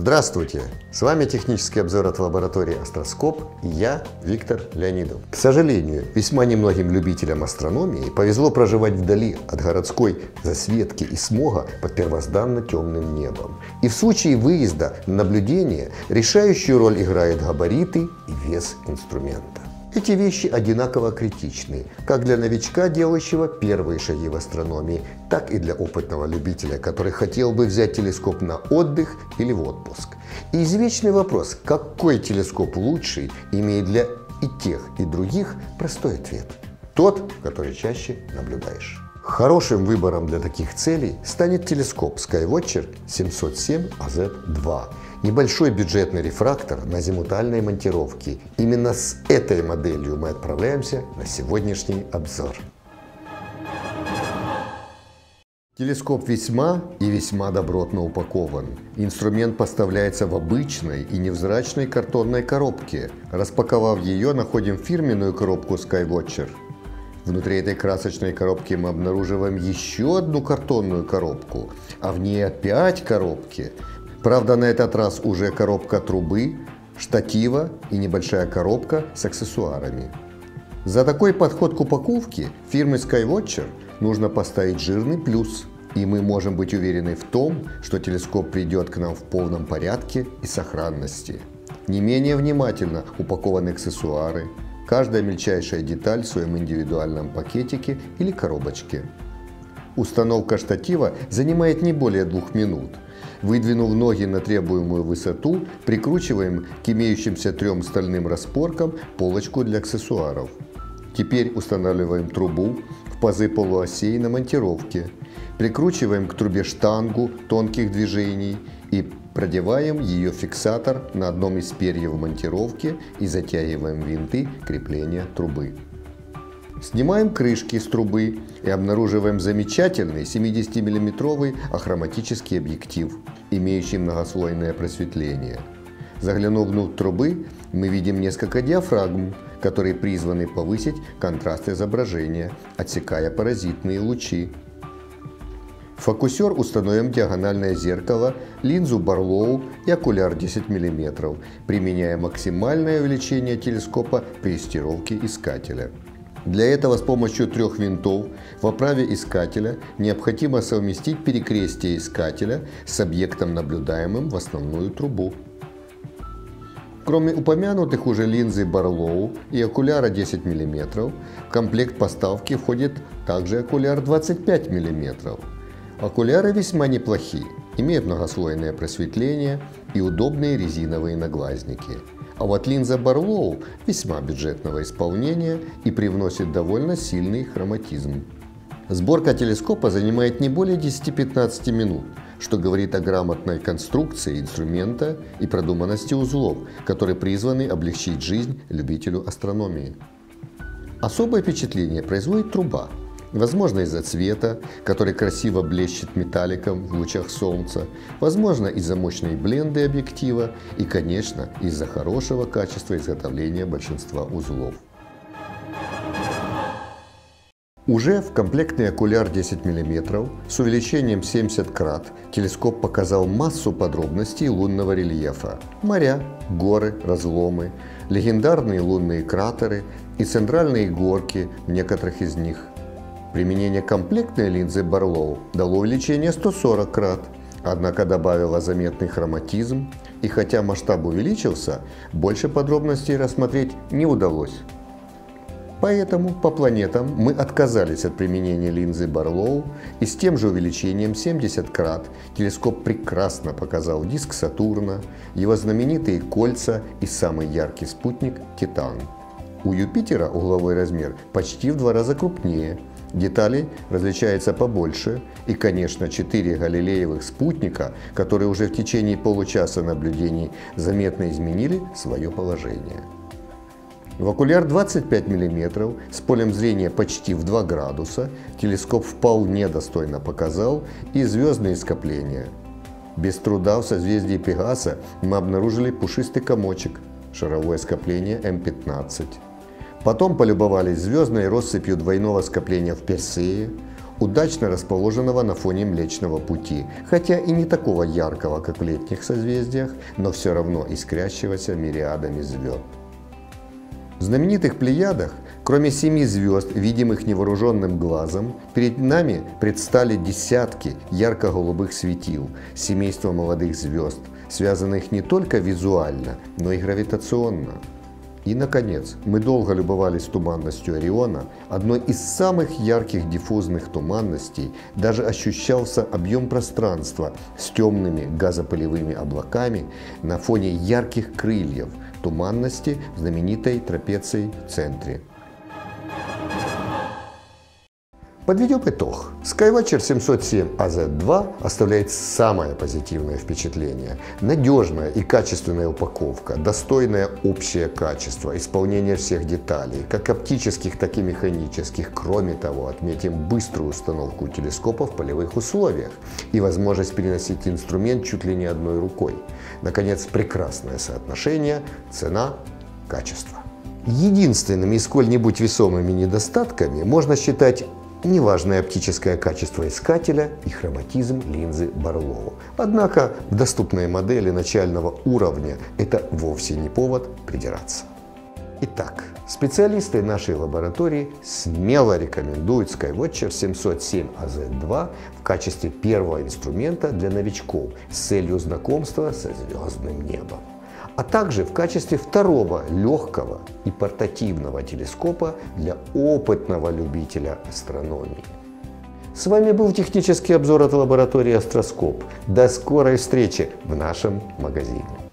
Здравствуйте! С вами технический обзор от лаборатории Астроскоп и я, Виктор Леонидов. К сожалению, весьма немногим любителям астрономии повезло проживать вдали от городской засветки и смога под первозданно темным небом. И в случае выезда на наблюдение решающую роль играют габариты и вес инструмента. Эти вещи одинаково критичны, как для новичка, делающего первые шаги в астрономии, так и для опытного любителя, который хотел бы взять телескоп на отдых или в отпуск. И извечный вопрос, какой телескоп лучший, имеет для и тех, и других простой ответ. Тот, который чаще наблюдаешь. Хорошим выбором для таких целей станет телескоп Skywatcher 707 AZ2. Небольшой бюджетный рефрактор на зимутальной монтировке. Именно с этой моделью мы отправляемся на сегодняшний обзор. Телескоп весьма и весьма добротно упакован. Инструмент поставляется в обычной и невзрачной картонной коробке. Распаковав ее, находим фирменную коробку Skywatcher – Внутри этой красочной коробки мы обнаруживаем еще одну картонную коробку, а в ней опять коробки. Правда, на этот раз уже коробка трубы, штатива и небольшая коробка с аксессуарами. За такой подход к упаковке фирмы Skywatcher нужно поставить жирный плюс, и мы можем быть уверены в том, что телескоп придет к нам в полном порядке и сохранности. Не менее внимательно упакованы аксессуары, каждая мельчайшая деталь в своем индивидуальном пакетике или коробочке. Установка штатива занимает не более двух минут. Выдвинув ноги на требуемую высоту, прикручиваем к имеющимся трем стальным распоркам полочку для аксессуаров. Теперь устанавливаем трубу в пазы полуосей на монтировке. Прикручиваем к трубе штангу тонких движений и Продеваем ее фиксатор на одном из перьев монтировки и затягиваем винты крепления трубы. Снимаем крышки с трубы и обнаруживаем замечательный 70-мм ахроматический объектив, имеющий многослойное просветление. Заглянув внутрь трубы, мы видим несколько диафрагм, которые призваны повысить контраст изображения, отсекая паразитные лучи. Фокусер установим диагональное зеркало, линзу Барлоу и окуляр 10 мм, применяя максимальное увеличение телескопа при стировке искателя. Для этого с помощью трех винтов в оправе искателя необходимо совместить перекрестие искателя с объектом, наблюдаемым в основную трубу. Кроме упомянутых уже линзы Барлоу и окуляра 10 мм, в комплект поставки входит также окуляр 25 мм. Окуляры весьма неплохие, имеют многослойное просветление и удобные резиновые наглазники. А вот линза Барлоу весьма бюджетного исполнения и привносит довольно сильный хроматизм. Сборка телескопа занимает не более 10-15 минут, что говорит о грамотной конструкции инструмента и продуманности узлов, которые призваны облегчить жизнь любителю астрономии. Особое впечатление производит труба, Возможно из-за цвета, который красиво блещет металликом в лучах солнца, возможно из-за мощной бленды объектива и, конечно, из-за хорошего качества изготовления большинства узлов. Уже в комплектный окуляр 10 мм с увеличением 70 крат телескоп показал массу подробностей лунного рельефа. Моря, горы, разломы, легендарные лунные кратеры и центральные горки в некоторых из них – Применение комплектной линзы Барлоу дало увеличение 140 крат, однако добавило заметный хроматизм, и хотя масштаб увеличился, больше подробностей рассмотреть не удалось. Поэтому по планетам мы отказались от применения линзы Барлоу и с тем же увеличением 70 крат телескоп прекрасно показал диск Сатурна, его знаменитые кольца и самый яркий спутник Титан. У Юпитера угловой размер почти в два раза крупнее – Деталей различается побольше и, конечно, четыре галилеевых спутника, которые уже в течение получаса наблюдений заметно изменили свое положение. В окуляр 25 мм с полем зрения почти в 2 градуса телескоп вполне достойно показал и звездные скопления. Без труда в созвездии Пегаса мы обнаружили пушистый комочек, шаровое скопление М15. Потом полюбовались звездной россыпью двойного скопления в Персее, удачно расположенного на фоне Млечного Пути, хотя и не такого яркого, как в летних созвездиях, но все равно искрящегося мириадами звезд. В знаменитых Плеядах, кроме семи звезд, видимых невооруженным глазом, перед нами предстали десятки ярко-голубых светил, семейства молодых звезд, связанных не только визуально, но и гравитационно. И, наконец, мы долго любовались туманностью Ориона. Одной из самых ярких диффузных туманностей даже ощущался объем пространства с темными газопылевыми облаками на фоне ярких крыльев туманности знаменитой трапеции в центре. Подведем итог. Skywatcher 707 AZ2 оставляет самое позитивное впечатление. Надежная и качественная упаковка, достойное общее качество, исполнение всех деталей, как оптических, так и механических. Кроме того, отметим быструю установку телескопа в полевых условиях и возможность переносить инструмент чуть ли не одной рукой. Наконец, прекрасное соотношение цена-качество. Единственными сколь-нибудь весомыми недостатками можно считать неважное оптическое качество искателя и хроматизм линзы Барлоу. Однако в доступной модели начального уровня это вовсе не повод придираться. Итак, специалисты нашей лаборатории смело рекомендуют Skywatcher 707 AZ2 в качестве первого инструмента для новичков с целью знакомства со звездным небом а также в качестве второго легкого и портативного телескопа для опытного любителя астрономии. С вами был технический обзор от лаборатории Астроскоп. До скорой встречи в нашем магазине.